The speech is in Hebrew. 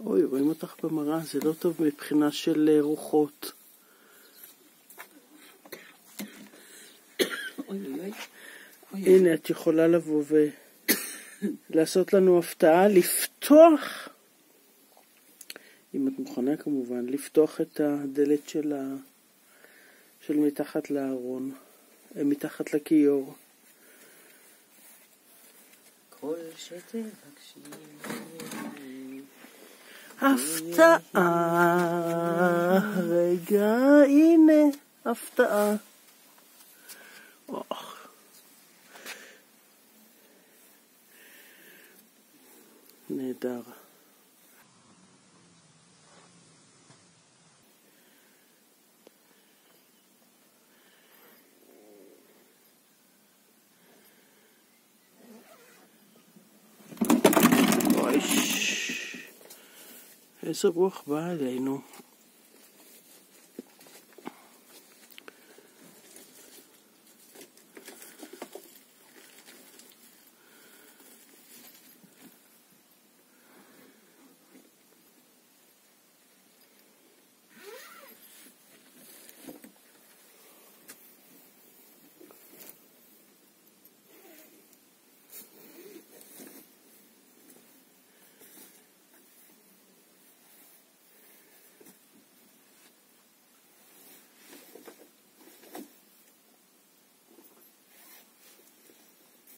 אוי, רואים אותך במראה, זה לא טוב מבחינה של אה, רוחות. הנה, את יכולה לבוא ולעשות לנו הפתעה, לפתוח, אם את מוכנה כמובן, לפתוח את הדלת של, ה... של מתחת לארון, אה, מתחת לכיור. כל שתבקשי. הפתעה, רגע, הנה, הפתעה. נהדר. איזה רוח באה עלינו.